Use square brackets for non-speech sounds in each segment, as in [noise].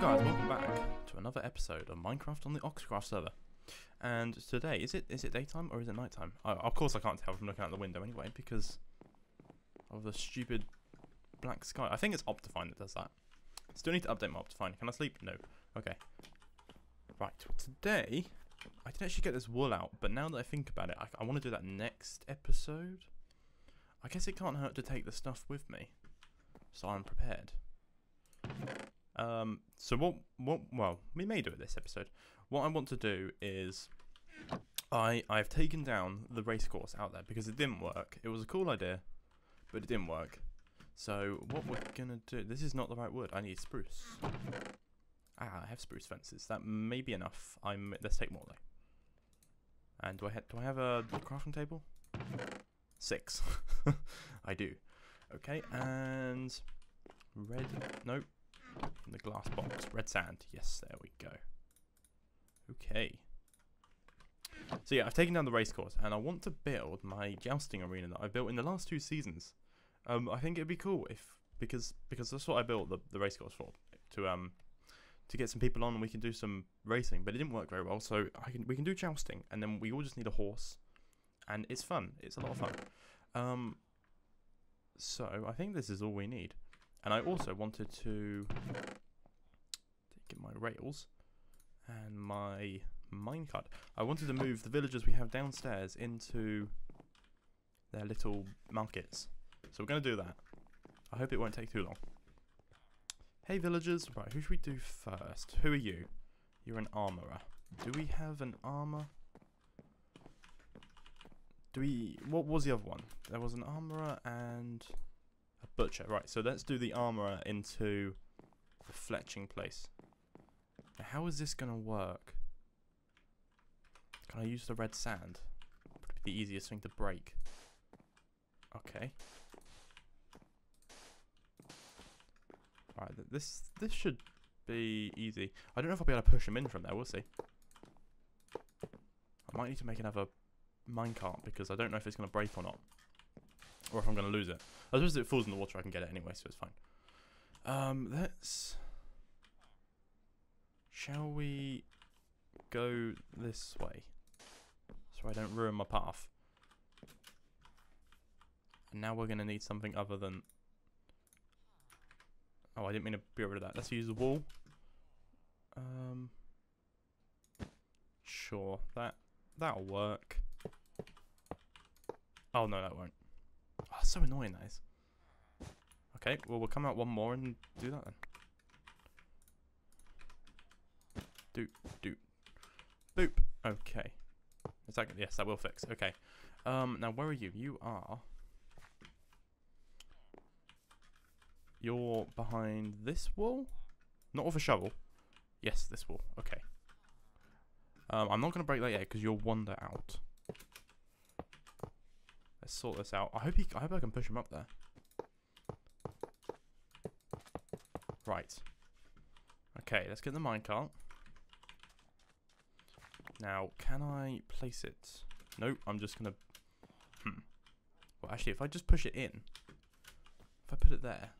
Guys, welcome back to another episode of Minecraft on the OxyCraft server. And today, is it is it daytime or is it nighttime? Of course I can't tell from looking out the window anyway because of the stupid black sky. I think it's Optifine that does that. Still need to update my Optifine. Can I sleep? No. Okay. Right, today, I did actually get this wool out, but now that I think about it, I, I want to do that next episode. I guess it can't hurt to take the stuff with me, so I'm prepared. Um, so what, what, well, we may do it this episode. What I want to do is, I, I've taken down the race course out there because it didn't work. It was a cool idea, but it didn't work. So what we're gonna do, this is not the right wood, I need spruce. Ah, I have spruce fences, that may be enough. I'm, let's take more though. And do I, ha do I have a crafting table? Six. [laughs] I do. Okay, and red, nope, in the glass box. Red sand. Yes, there we go. Okay. So yeah, I've taken down the race course, and I want to build my jousting arena that I built in the last two seasons. Um, I think it'd be cool if because because that's what I built the, the race course for to um to get some people on and we can do some racing. But it didn't work very well, so I can we can do jousting, and then we all just need a horse, and it's fun. It's a lot of fun. Um, so I think this is all we need. And I also wanted to get my rails and my minecart. I wanted to move the villagers we have downstairs into their little markets. So we're going to do that. I hope it won't take too long. Hey villagers. Right, who should we do first? Who are you? You're an armorer. Do we have an armor? Do we... What was the other one? There was an armorer and... Butcher, right, so let's do the armourer into the fletching place. Now, how is this going to work? Can I use the red sand? Probably the easiest thing to break. Okay. Right, th this this should be easy. I don't know if I'll be able to push him in from there, we'll see. I might need to make another minecart because I don't know if it's going to break or not. Or if I'm going to lose it. I suppose if it falls in the water I can get it anyway, so it's fine. Um, let's... Shall we go this way? So I don't ruin my path. And now we're going to need something other than... Oh, I didn't mean to get rid of that. Let's use the wall. Um, sure, that that'll work. Oh no, that won't. Oh, so annoying that is. Okay, well we'll come out one more and do that then. Doot, doot. Boop. Okay. Is that, yes, that will fix. Okay. Um, now where are you? You are... You're behind this wall? Not with a shovel. Yes, this wall. Okay. Um, I'm not going to break that yet because you'll wander out. Let's sort this out. I hope he, I hope I can push him up there. Right. Okay, let's get the minecart. Now, can I place it? Nope, I'm just gonna... Hmm. Well, actually, if I just push it in, if I put it there,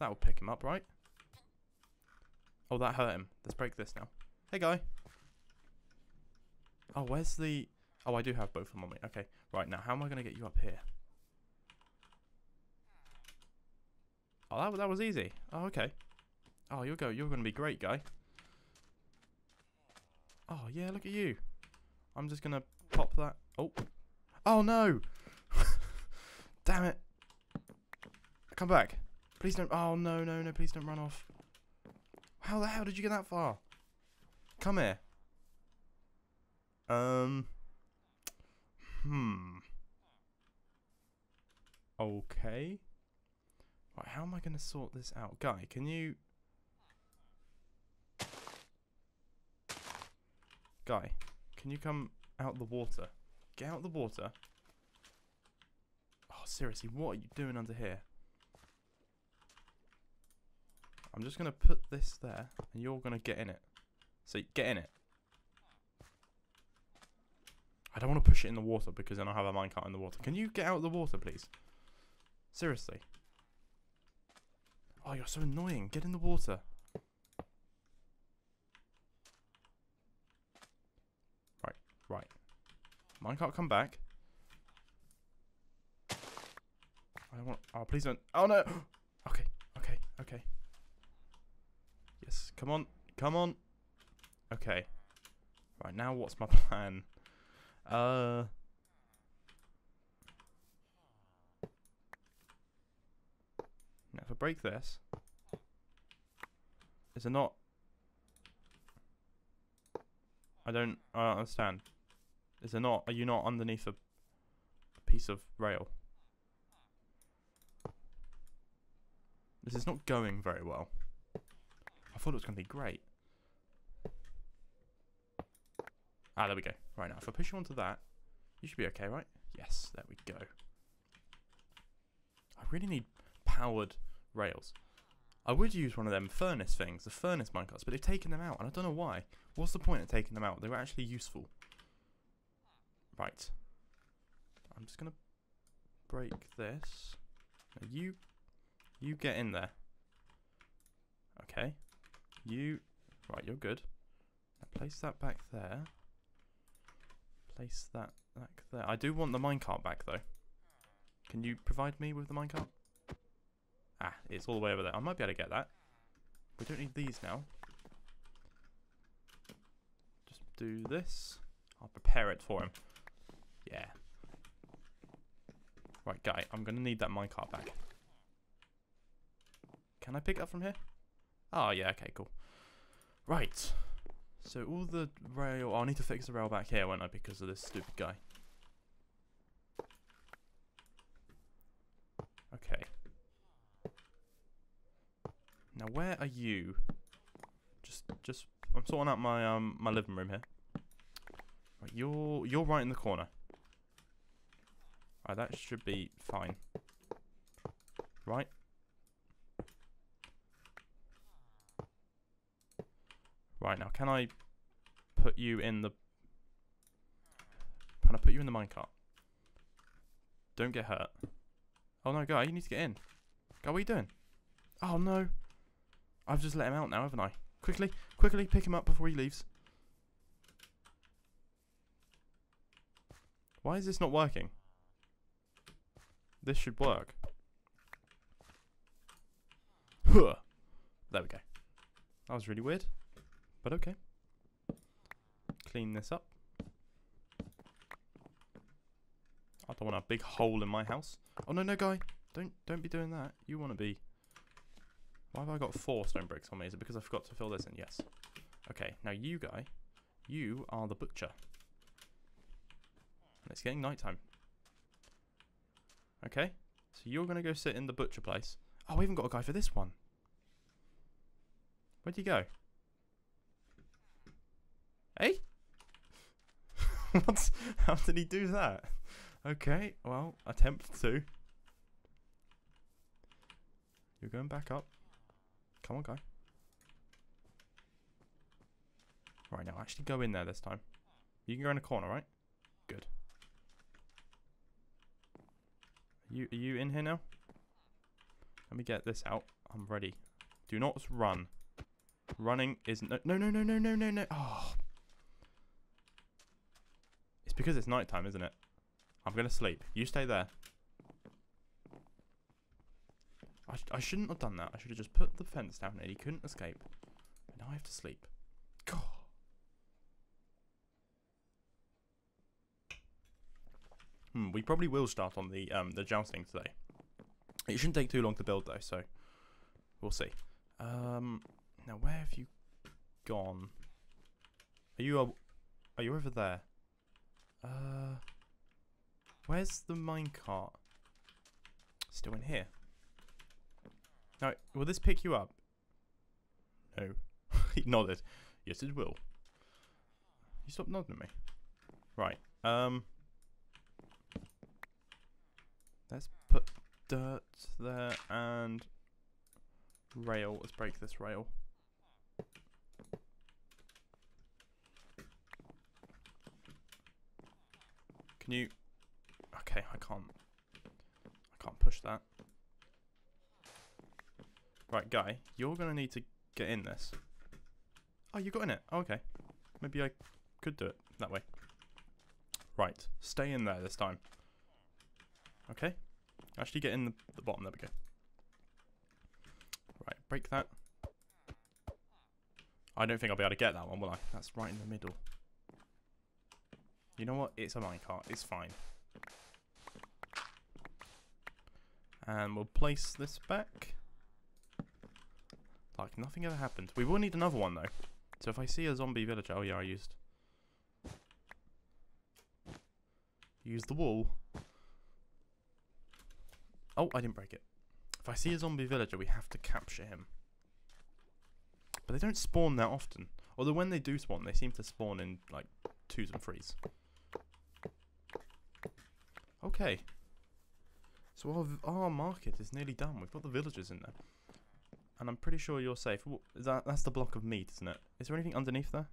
that will pick him up, right? Oh, that hurt him. Let's break this now. Hey, guy. Oh, where's the... Oh, I do have both of them on me. Okay, right, now, how am I going to get you up here? Oh, that, that was easy. Oh, okay. Oh, you'll go. You're going to be great, guy. Oh, yeah, look at you. I'm just going to pop that. Oh. Oh, no. [laughs] Damn it. Come back. Please don't. Oh, no, no, no. Please don't run off. How the hell did you get that far? Come here. Um. Hmm. Okay. Right, how am I going to sort this out? Guy, can you... Guy, can you come out the water? Get out the water. Oh, seriously, what are you doing under here? I'm just going to put this there, and you're going to get in it. So, get in it. I don't want to push it in the water because then I'll have a minecart in the water. Can you get out of the water, please? Seriously. Oh, you're so annoying. Get in the water. Right, right. Minecart, come back. I don't want... Oh, please don't... Oh, no! [gasps] okay, okay, okay. Yes, come on. Come on. Okay. Right, now what's my [laughs] plan? Uh. Now, if I break this, is it not? I don't. I don't understand. Is it not? Are you not underneath a piece of rail? This is not going very well. I thought it was going to be great. Ah, there we go. Right now, if I push you onto that, you should be okay, right? Yes, there we go. I really need powered rails. I would use one of them furnace things, the furnace minecarts, but they've taken them out, and I don't know why. What's the point of taking them out? They were actually useful. Right. I'm just going to break this. Now you, you get in there. Okay. You, right, you're good. Place that back there. Place that back there. I do want the minecart back, though. Can you provide me with the minecart? Ah, it's all the way over there. I might be able to get that. We don't need these now. Just do this. I'll prepare it for him. Yeah. Right, guy, I'm going to need that minecart back. Can I pick it up from here? Oh, yeah, okay, cool. Right. So all the rail... Oh, I need to fix the rail back here, won't I, because of this stupid guy. Okay. Now, where are you? Just, just... I'm sorting out my, um, my living room here. Right, you're, you're right in the corner. Right, that should be fine. Right. Right, now can I put you in the... Can I put you in the minecart? Don't get hurt. Oh no, guy, you need to get in. Guy, what are you doing? Oh no. I've just let him out now, haven't I? Quickly, quickly, pick him up before he leaves. Why is this not working? This should work. Huh. There we go. That was really weird. But okay. Clean this up. I don't want a big hole in my house. Oh no no guy. Don't don't be doing that. You wanna be Why have I got four stone bricks on me? Is it because I forgot to fill this in? Yes. Okay, now you guy, you are the butcher. It's getting nighttime. Okay, so you're gonna go sit in the butcher place. Oh, we even got a guy for this one. Where'd you go? Hey? [laughs] what? How did he do that? Okay, well, attempt to. You're going back up. Come on, guy. Right, now actually go in there this time. You can go in the corner, right? Good. Are you, are you in here now? Let me get this out. I'm ready. Do not run. Running is... No, no, no, no, no, no, no, no. Oh, because it's nighttime, isn't it? I'm going to sleep. You stay there. I, sh I shouldn't have done that. I should have just put the fence down and he couldn't escape. now I have to sleep. God. Hmm, we probably will start on the um, the jousting today. It shouldn't take too long to build though, so we'll see. Um, now where have you gone? Are you are you over there? Uh, where's the minecart? Still in here. Now, will this pick you up? No. [laughs] he nodded. Yes, it will. You stopped nodding at me. Right. Um. Let's put dirt there and rail. Let's break this rail. Can you... Okay, I can't... I can't push that. Right, Guy, you're going to need to get in this. Oh, you got in it? Oh, okay. Maybe I could do it that way. Right, stay in there this time. Okay. Actually get in the, the bottom, there we go. Right, break that. I don't think I'll be able to get that one, will I? That's right in the middle. You know what? It's a minecart. It's fine. And we'll place this back. Like nothing ever happened. We will need another one though. So if I see a zombie villager... Oh yeah, I used... Use the wall. Oh, I didn't break it. If I see a zombie villager, we have to capture him. But they don't spawn that often. Although when they do spawn, they seem to spawn in, like, twos and threes. Okay. So our, our market is nearly done. We've got the villagers in there. And I'm pretty sure you're safe. That, that's the block of meat, isn't it? Is there anything underneath there?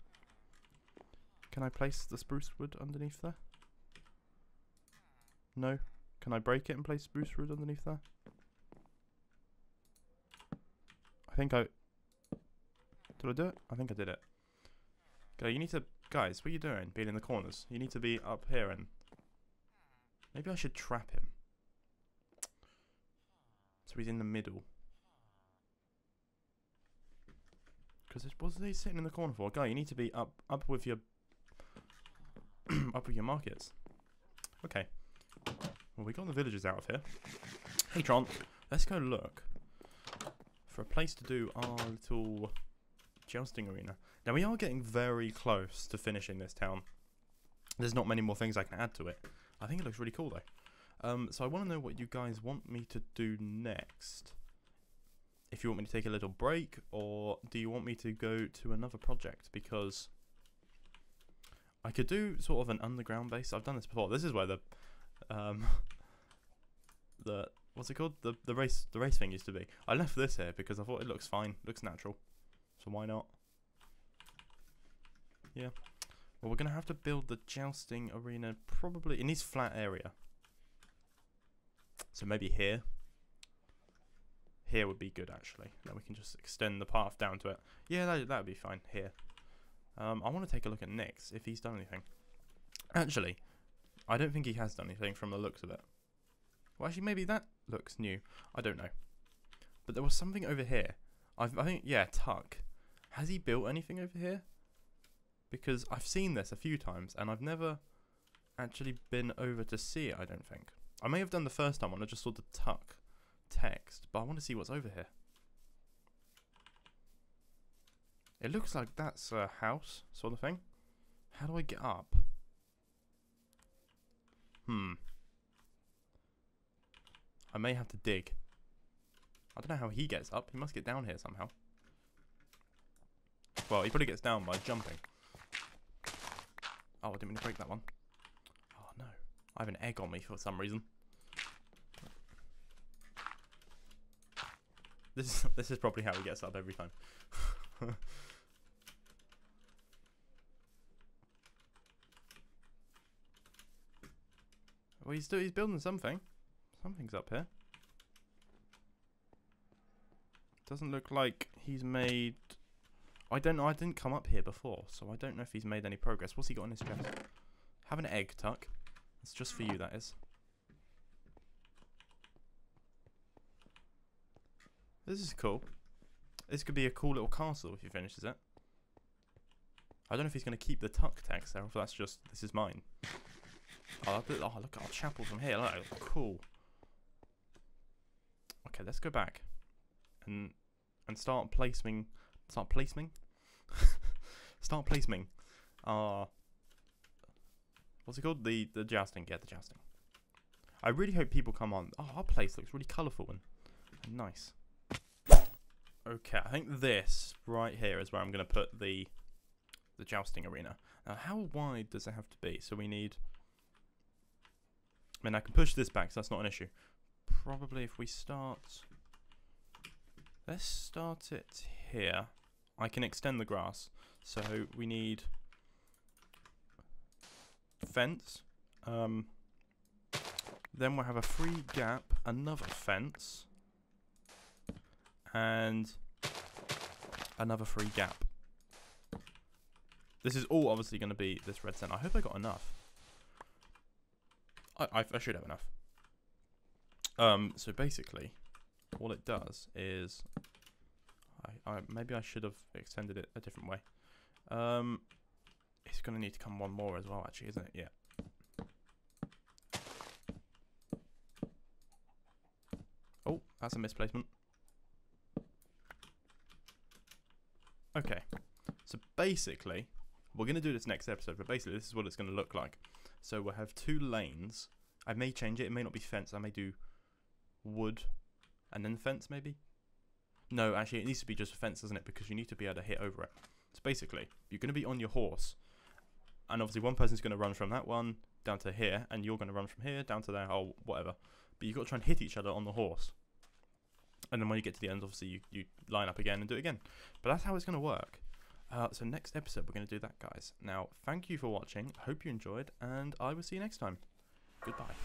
Can I place the spruce wood underneath there? No? Can I break it and place spruce wood underneath there? I think I... Did I do it? I think I did it. Okay, you need to... Guys, what are you doing? Being in the corners. You need to be up here and... Maybe I should trap him. So he's in the middle. Because what's he sitting in the corner for? Guy, you need to be up up with your [clears throat] up with your markets. Okay. Well, we got the villagers out of here. Hey, Tron, let's go look for a place to do our little jousting arena. Now, we are getting very close to finishing this town. There's not many more things I can add to it. I think it looks really cool, though. Um, so I want to know what you guys want me to do next. If you want me to take a little break, or do you want me to go to another project? Because I could do sort of an underground base. I've done this before. This is where the um, [laughs] the what's it called? The the race the race thing used to be. I left this here because I thought it looks fine, looks natural. So why not? Yeah. Well, we're gonna have to build the jousting arena. Probably in this flat area. So maybe here. Here would be good actually. Then we can just extend the path down to it. Yeah, that would be fine here. Um, I want to take a look at Nick's if he's done anything. Actually, I don't think he has done anything from the looks of it. Well, actually, maybe that looks new. I don't know. But there was something over here. I've, I think, yeah, Tuck. Has he built anything over here? Because I've seen this a few times, and I've never actually been over to see it, I don't think. I may have done the first time when I just saw the Tuck text, but I want to see what's over here. It looks like that's a house, sort of thing. How do I get up? Hmm. I may have to dig. I don't know how he gets up. He must get down here somehow. Well, he probably gets down by jumping. Oh, I didn't mean to break that one. Oh, no. I have an egg on me for some reason. This is, this is probably how he gets up every time. [laughs] Well, he's he's building something. Something's up here. Doesn't look like he's made. I don't know. I didn't come up here before, so I don't know if he's made any progress. What's he got on his chest? Have an egg, Tuck. It's just for you, that is. This is cool. This could be a cool little castle if he finishes it. I don't know if he's going to keep the Tuck text there, or if that's just, this is mine. Oh, look, oh, look at our chapel from here. Look, cool. Okay, let's go back and and start placing. Start placing. [laughs] start placing. Uh, what's it called? The the jousting. Yeah, the jousting. I really hope people come on. Oh, our place looks really colourful and, nice. Okay, I think this right here is where I'm going to put the the jousting arena. Now, how wide does it have to be? So we need I mean, I can push this back, so that's not an issue. Probably if we start... Let's start it here. I can extend the grass. So we need fence. Um, then we'll have a free gap, another fence, and another free gap. This is all obviously going to be this red center. I hope I got enough. I, I, I should have enough. Um, so basically, all it does is, I, I maybe I should have extended it a different way. Um, it's gonna need to come one more as well, actually, isn't it? Yeah. Oh, that's a misplacement. Okay, so basically, we're going to do this next episode, but basically this is what it's going to look like. So we'll have two lanes. I may change it. It may not be fence. I may do wood and then fence maybe. No, actually it needs to be just a fence, doesn't it? Because you need to be able to hit over it. So basically, you're going to be on your horse. And obviously one person's going to run from that one down to here. And you're going to run from here down to there or whatever. But you've got to try and hit each other on the horse. And then when you get to the end, obviously you, you line up again and do it again. But that's how it's going to work. Uh, so next episode, we're going to do that, guys. Now, thank you for watching. Hope you enjoyed, and I will see you next time. Goodbye.